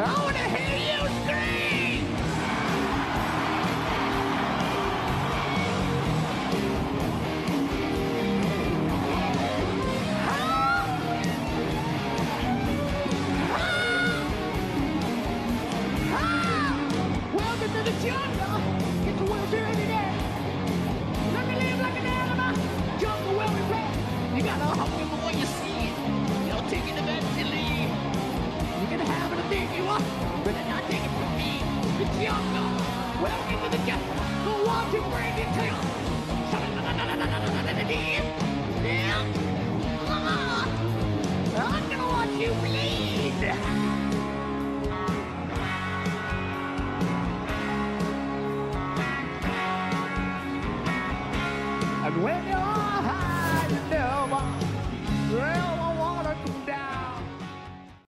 I want to hear you scream! Welcome to the jungle! Live like an animal! Jungle will be You got a into for the death. The wanted Brandon Taylor.